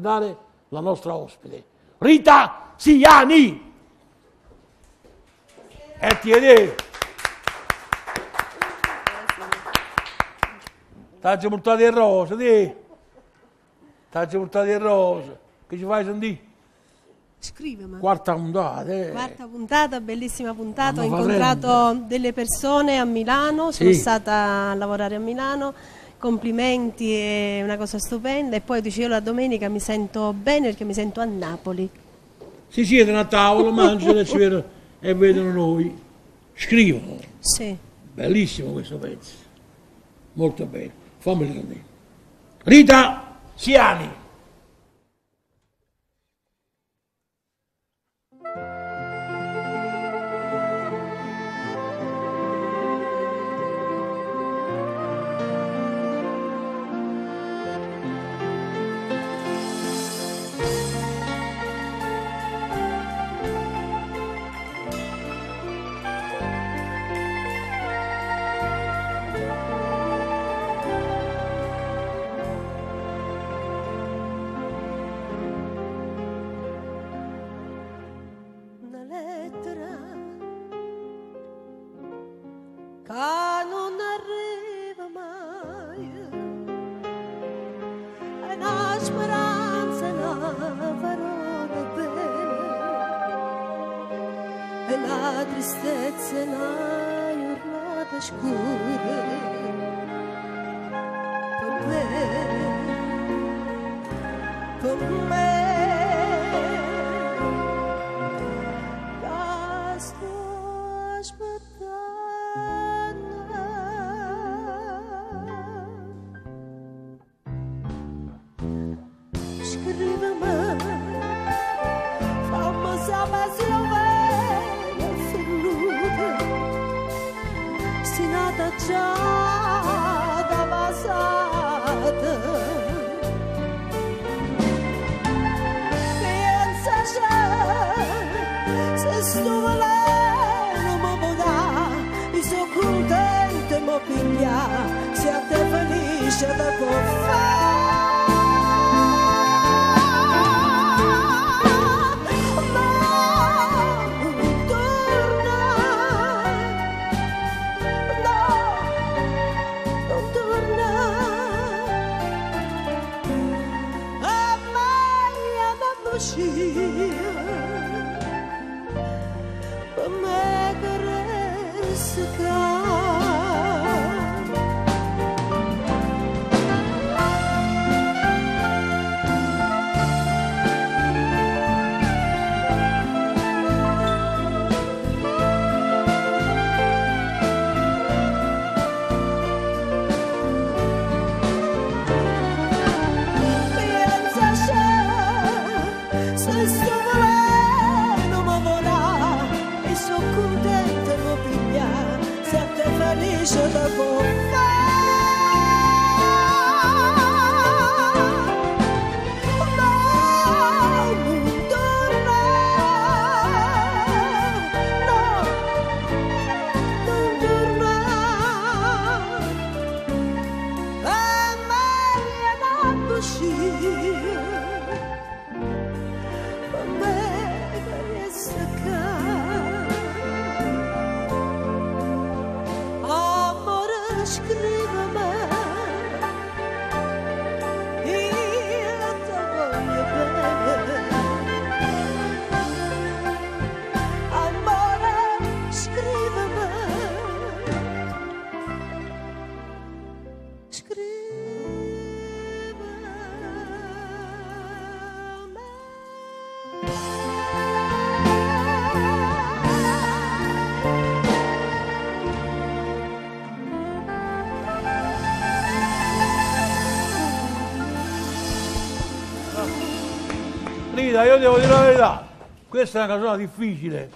dare la nostra ospite, Rita Siani. E ti vedi? T'hai portato il rosa, ti? T'hai portato il rosa. Che ci fai sentire? Scrivimi. Quarta puntata, eh. Quarta puntata, bellissima puntata. Ho incontrato delle persone a Milano, sono Sì. stata a lavorare a Milano. Complimenti, è una cosa stupenda. E poi dicevo la domenica mi sento bene perché mi sento a Napoli. Si siedono a tavola, mangiano e, ci vedono, e vedono noi. Scrivono. Sì. Bellissimo questo pezzo. Molto bello. Fammeli sentire. Rita Siani. Che non arriva mai. È una speranza, una parola bene. E la tristezza, una giornata scura. Per me, per me. Felice da felice Rita, io devo dire la verità. Questa è una canzone difficile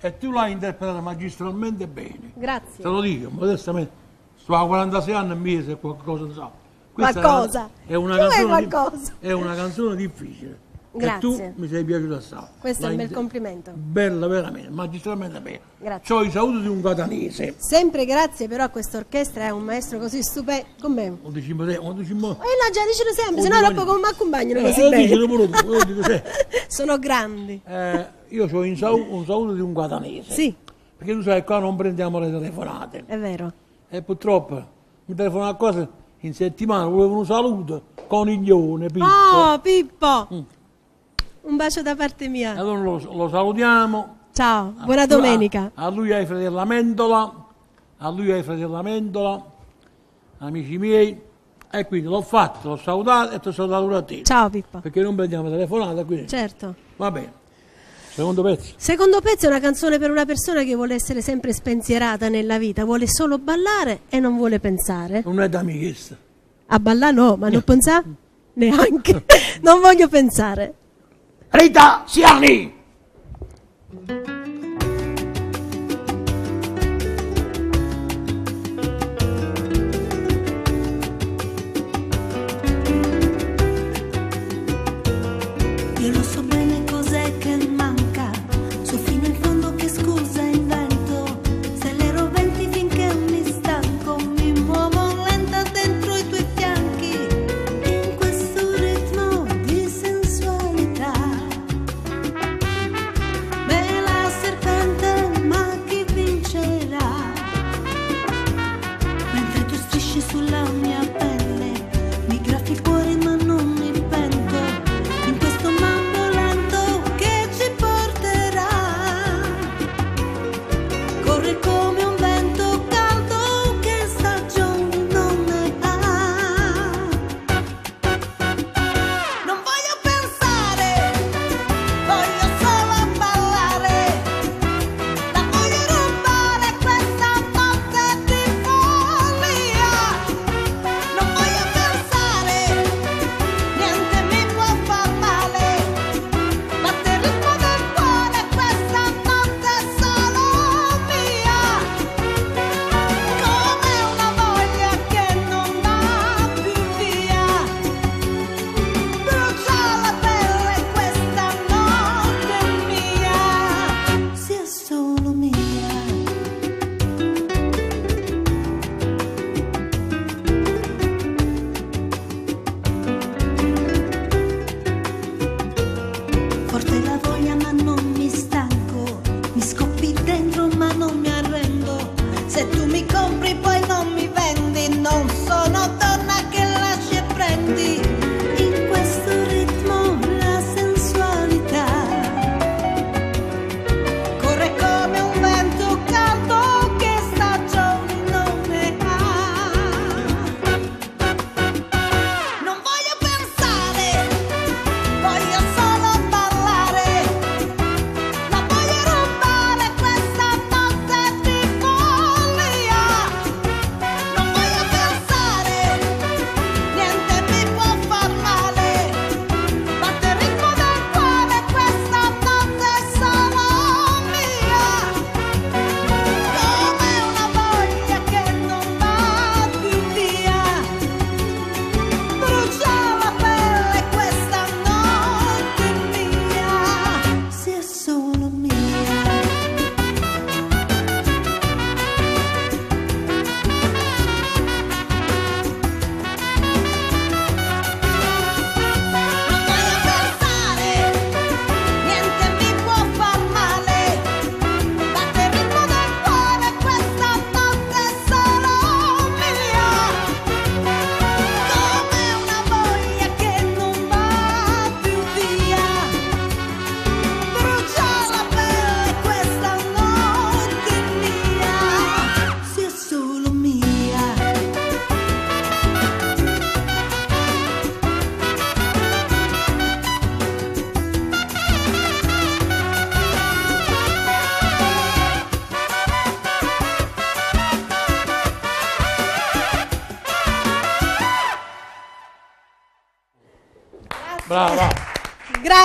e tu l'hai interpretata magistralmente bene. Grazie. Te lo dico, modestamente. Sto a 46 anni e mese qualcosa non so. Questa Qualcosa. È una, Tu hai canzone di- qualcosa. è una canzone difficile. Grazie. E tu mi sei piaciuta assai. Questo è La un bel complimento. Bella, veramente, magistralmente bella. Grazie. C'ho i saluti di un catanese. Sempre grazie però a questa orchestra, è un maestro così stupendo con me. Un dicimo te, un dicimo... E no, già dicelo sempre, Oh, se no dopo come mi accompagnano Eh, così lo bene. dicelo pure tu, lo dico te. Sono grandi. Eh, io ho un saluto, di un catanese. Sì, Perché tu sai, qua non prendiamo le telefonate. è vero. E purtroppo mi telefonano a cosa in settimana, volevo un saluto, coniglione, picco. Oh, Pippo! Mm. Un bacio da parte mia. Allora lo, lo salutiamo. Ciao, buona A- domenica. A, a lui ai fratelli Amendola, a lui ai fratelli Amendola, amici miei. E quindi l'ho fatto, l'ho salutato e ti ho salutato pure a te. Ciao Pippo. Perché non prendiamo telefonate, quindi Certo. va bene. Secondo pezzo. Secondo pezzo è una canzone per una persona che vuole essere sempre spensierata nella vita, vuole solo ballare e non vuole pensare. Non è da me questa. A ballare no, ma non pensare? Neanche. Non voglio pensare. Rita Siani!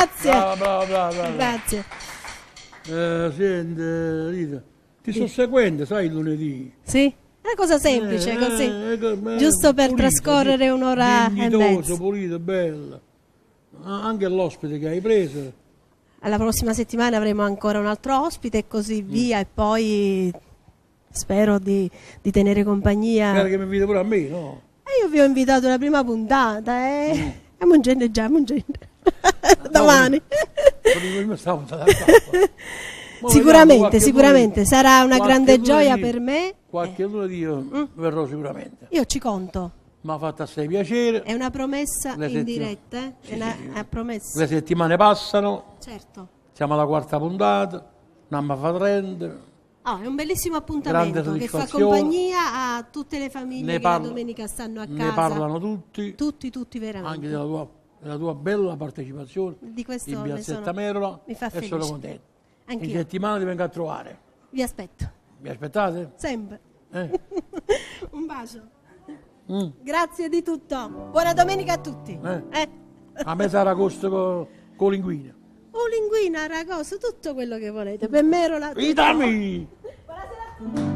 Grazie. brava, brava, brava. brava. Grazie. Eh, senti, Rita, ti sto seguendo, sai, il lunedì. Sì? È una cosa semplice Eh, così. eh, eh, eh, Giusto per pulito, trascorrere un'ora e mezzo. pulito, bella. Ah, Anche l'ospite che hai preso. Alla prossima settimana avremo ancora un altro ospite e così via e poi spero di, di tenere compagnia. Spero che mi inviti pure a me, no? E io vi ho invitato alla prima puntata, eh? Mm. E mungendo già, mungendo. Domani. Sicuramente, sicuramente. Sarà una grande gioia per me. Qualche lunedì io Mm. verrò sicuramente. Io ci conto. Mi ha fatto assai piacere. È una promessa Le in diretta, eh? Sì, È una, sì, una promessa. Le settimane passano, Certo. siamo alla quarta puntata, non mi fa prendere. Ah, è un bellissimo appuntamento che fa compagnia a tutte le famiglie Ne che parla- la domenica stanno a Ne casa. parlano tutti, Tutti, tutti veramente. anche della tua, della tua bella partecipazione Di questo in Piazzetta sono- Merola mi fa e sono felice. contento. In Anch'io. settimana ti vengo a trovare. Vi aspetto. Mi aspettate? Sempre. Eh? un bacio. Mm. Grazie di tutto. Buona domenica a tutti. Eh. Eh. A me sarà costo con co linguine. O linguina, ragosto, tutto quello che volete. Per me ero la... Vitami! Buonasera a tutti.